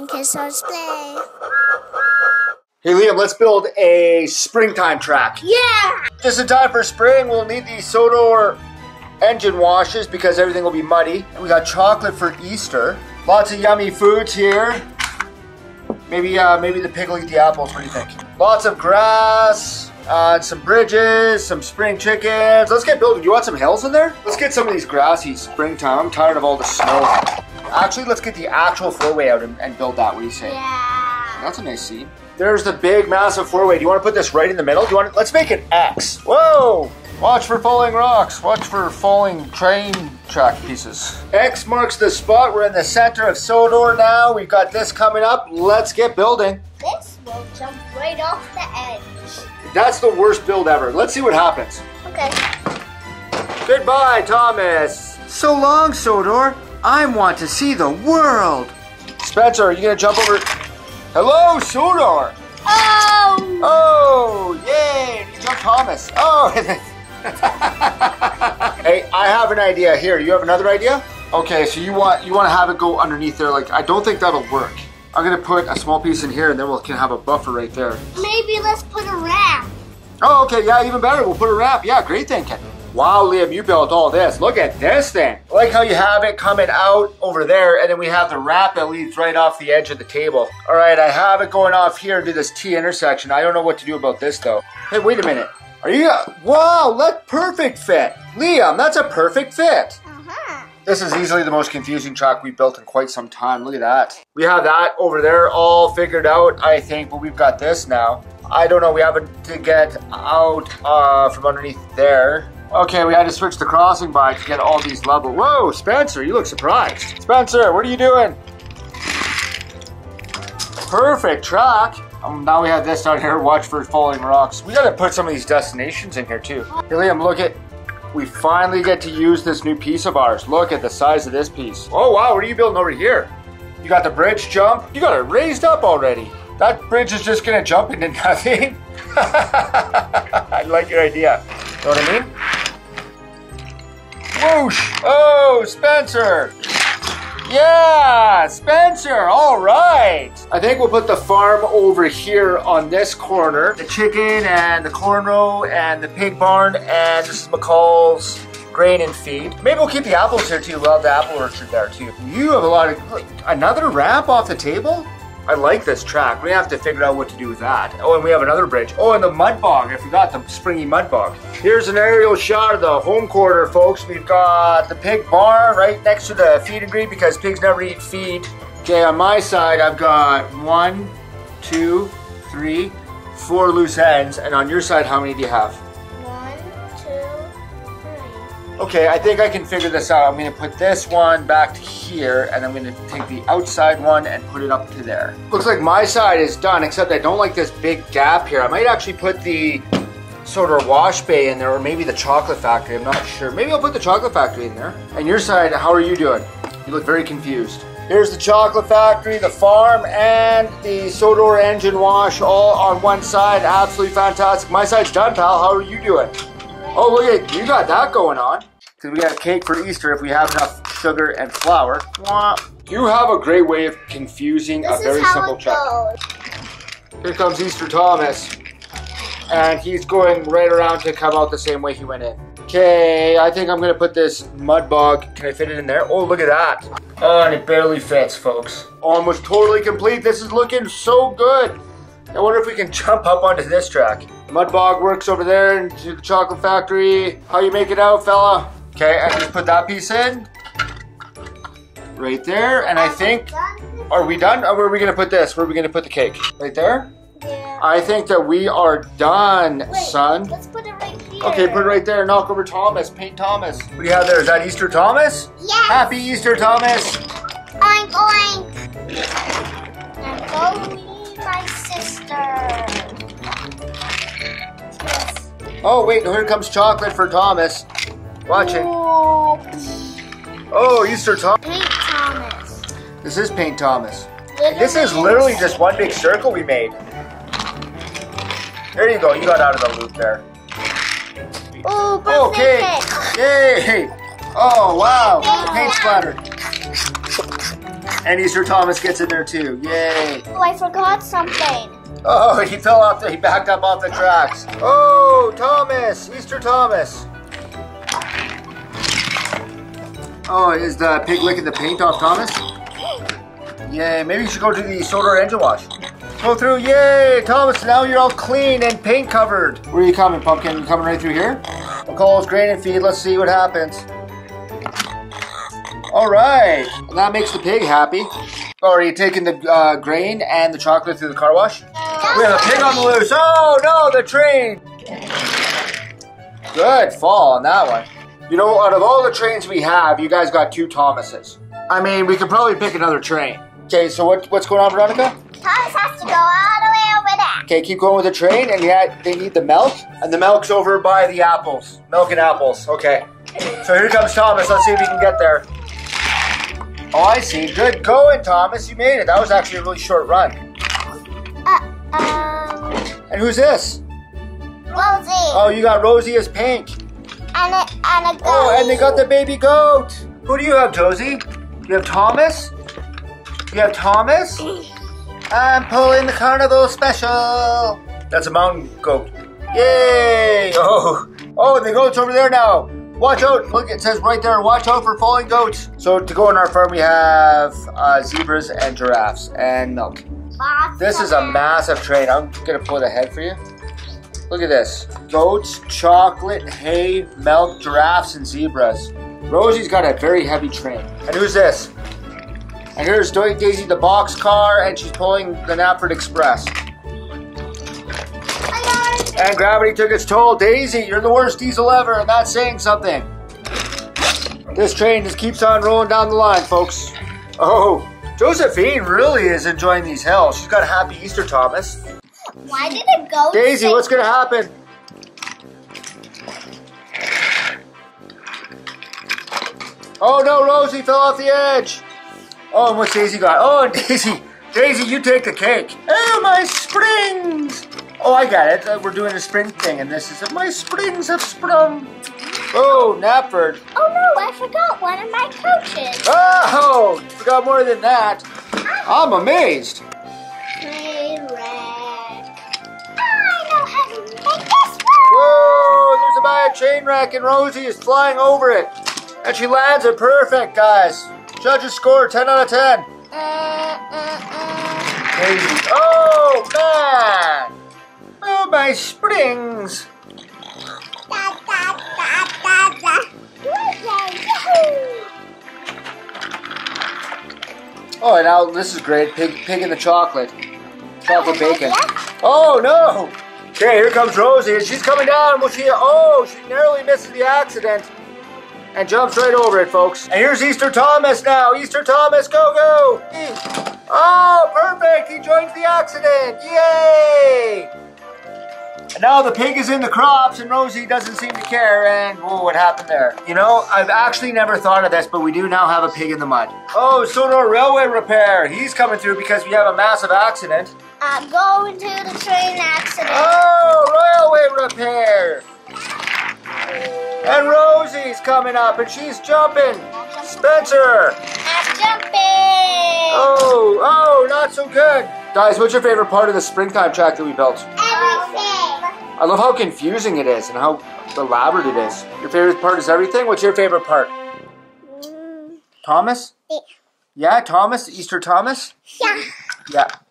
Okay, so let's play. Hey Liam, let's build a springtime track. Yeah! Just in time for spring, we'll need the Sodor engine washes because everything will be muddy. We got chocolate for Easter. Lots of yummy foods here. Maybe uh, maybe the pig will eat the apples. What do you think? Lots of grass, uh, some bridges, some spring chickens. Let's get building. Do you want some hills in there? Let's get some of these grassy springtime. I'm tired of all the snow. Actually, let's get the actual four-way out and, and build that. What do you say? Yeah. That's a nice scene. There's the big, massive four-way. Do you want to put this right in the middle? Do you want? To, let's make an X. Whoa! Watch for falling rocks. Watch for falling train track pieces. X marks the spot. We're in the center of Sodor now. We've got this coming up. Let's get building. This will jump right off the edge. That's the worst build ever. Let's see what happens. Okay. Goodbye, Thomas. So long, Sodor. I want to see the world. Spencer, are you gonna jump over? Hello, Sodor. Oh! Oh, yay! You jumped Thomas. Oh. hey, I have an idea. Here, you have another idea? Okay, so you want you want to have it go underneath there. Like I don't think that'll work. I'm gonna put a small piece in here, and then we'll can have a buffer right there. Maybe let's put a ramp. Oh, okay, yeah, even better. We'll put a ramp. Yeah, great thinking. Wow, Liam, you built all this. Look at this thing. I like how you have it coming out over there, and then we have the wrap that leads right off the edge of the table. All right, I have it going off here to this T intersection. I don't know what to do about this though. Hey, wait a minute. Are you? Wow, that perfect fit, Liam. That's a perfect fit. Uh-huh. This is easily the most confusing track we've built in quite some time. Look at that. We have that over there all figured out, I think, but we've got this now. I don't know, we have to get out uh, from underneath there. Okay, we had to switch the crossing by to get all these levels. Whoa, Spencer, you look surprised. Spencer, what are you doing? Perfect track. Um, now we have this down here, watch for falling rocks. We gotta put some of these destinations in here too. Liam, look at, we finally get to use this new piece of ours. Look at the size of this piece. Oh wow, what are you building over here? You got the bridge jump? You got it raised up already. That bridge is just gonna jump into nothing. I like your idea. Know what I mean? Whoosh! Oh, Spencer! Yeah, Spencer, all right. I think we'll put the farm over here on this corner. The chicken and the corn row and the pig barn and this is McCall's grain and feed. Maybe we'll keep the apples here too. We'll have the apple orchard there too. You have a lot of, another wrap off the table? I like this track. We have to figure out what to do with that. Oh, and we have another bridge. Oh, and the mud bog. I forgot the springy mud bog. Here's an aerial shot of the home quarter, folks. We've got the pig barn right next to the feed and greed because pigs never eat feed. Okay, on my side, I've got one, two, three, four loose ends. And on your side, how many do you have? Okay, I think I can figure this out. I'm to put this one back to here, and I'm to take the outside one and put it up to there. Looks like my side is done, except I don't like this big gap here. I might actually put the Sodor wash bay in there, or maybe the chocolate factory. I'm not sure. Maybe I'll put the chocolate factory in there. And your side, how are you doing? You look very confused. Here's the chocolate factory, the farm, and the Sodor engine wash all on one side. Absolutely fantastic. My side's done, pal. How are you doing? Oh, look at you got that going on. Because we got cake for Easter if we have enough sugar and flour. Mwah. You have a great way of confusing This a very is how simple it check. goes. Here comes Easter Thomas. And he's going right around to come out the same way he went in. Okay, I think I'm gonna put this mud bog. Can I fit it in there? Oh, look at that. Oh, and it barely fits, folks. Almost totally complete. This is looking so good. I wonder if we can jump up onto this track. Mud bog works over there into the chocolate factory. How you make it out, fella? Okay, I just put that piece in. Right there, and I think, are we done? Or where are we gonna put this? Where are we gonna put the cake? Right there? Yeah. I think that we are done, Wait, son. Let's put it right here. Okay, put it right there. Knock over Thomas. Paint Thomas. What do you have there? Is that Easter Thomas? Yes. Happy Easter, Thomas. I'm going. I'm going, my sister. Yes. Oh, wait. Here comes chocolate for Thomas. Watch it. Oh, Easter Thomas. Paint Thomas. This is Paint Thomas. This is literally just one big circle we made. There you go. You got out of the loop there. Oh, Okay. Yay. Oh, wow. Paint splattered. And Easter Thomas gets in there too. Yay. Oh, I forgot something. Oh, he fell off the, he backed up off the tracks. Oh, Thomas, Easter Thomas. Oh, is the pig licking the paint off Thomas? Yeah, maybe you should go to the Sodor engine wash. Go through, yay, Thomas, now you're all clean and paint covered. Where are you coming, Pumpkin? You coming right through here? McCall's grain and feed, let's see what happens. All right, that makes the pig happy. Oh, are you taking the uh, grain and the chocolate through the car wash? We have a pig on the loose. Oh no, the train. Good fall on that one. You know, out of all the trains we have, you guys got two Thomases. I mean, we could probably pick another train. Okay, so what, what's going on, Veronica? Thomas has to go all the way over there. Okay, keep going with the train, and yeah, they need the milk, and the milk's over by the apples. Milk and apples. Okay. So here comes Thomas. Let's see if he can get there. Oh, I see. Good going, Thomas. You made it. That was actually a really short run. Uh, um, And who's this? Rosie. Oh, you got Rosie as pink. And a, and a goat. Oh, and they got the baby goat. Who do you have, Josie? You have Thomas? You have Thomas? I'm pulling the carnival special. That's a mountain goat. Yay! Oh, oh, the goat's over there now. Watch out! Look, it says right there. Watch out for falling goats. So to go on our farm, we have uh, zebras and giraffes and milk. Lots This is a massive train. I'm gonna pull it ahead for you. Look at this. Goats, chocolate, hay, milk, giraffes, and zebras. Rosie's got a very heavy train. And who's this? And here's Daisy the box car, and she's pulling the Knapford Express. I got it. And gravity took its toll. Daisy, you're the worst diesel ever, and that's saying something. This train just keeps on rolling down the line, folks. Oh, Josephine really is enjoying these hills. She's got a happy Easter, Thomas. Why did it go? Daisy, what's gonna happen? Oh no, Rosie fell off the edge. Oh, and what's Daisy got? Oh, and Daisy, Daisy, you take the cake. Oh, my springs. Oh, I got it. Uh, we're doing a spring thing, and this is my springs have sprung. Oh, Knapford. Oh no, I forgot one of my coaches. Oh, forgot more than that. I'm amazed. A bad wreck and Rosie is flying over it. And she lands it perfect, guys. Judges score 10 out of 10. Uh, uh, uh. Oh, man. Oh, my springs. Da, da, da! Oh, and now this is great. Pig, pig in the chocolate. Chocolate bacon. Oh, no. Okay, here comes Rosie. She's coming down. Will she? Oh, she narrowly misses the accident. And jumps right over it, folks. And here's Easter Thomas now. Easter Thomas, go, go. Oh, perfect. He joins the accident. Yay. Now the pig is in the crops and Rosie doesn't seem to care and whoa, what happened there? You know, I've actually never thought of this, but we do now have a pig in the mud. Oh, Sodor Railway Repair. He's coming through because we have a massive accident. I'm going to the train accident. Oh, railway repair. And Rosie's coming up and she's jumping. Spencer. I'm jumping. Oh, oh, not so good. Guys, what's your favorite part of the springtime track that we built? I love how confusing it is and how elaborate it is. Your favorite part is everything? What's your favorite part? Mm, Thomas? yeah. Yeah, Thomas, Easter Thomas? Yeah. Yeah.